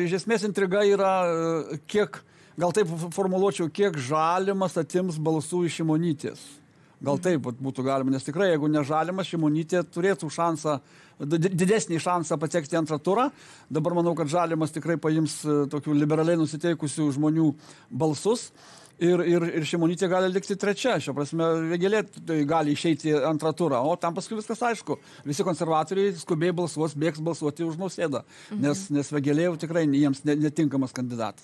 iš esmės intriga yra e, kiek gal taip formuluočiau kiek žalimas atims balsų iš šimonytės. Gal taip vat būtų galima nes tikrai jeigu ne žalimas šimonytė turėtų šansą di- didesnį šansą patekti antrą turą. Dabar manau kad žalimas tikrai paims e, tokių liberaliai nusiteikusių žmonių balsus ir ir ir šimonytė gali likti trečia. Šia prasme vėgėlė tai gali išeiti į antrą turą o ten paskui viskas aišku. Visi konservatoriai skubiai balsuos bėgs balsuoti už nausėdą nes nes vėgėlė jau tikrai jiems ne netinkamas kandidatas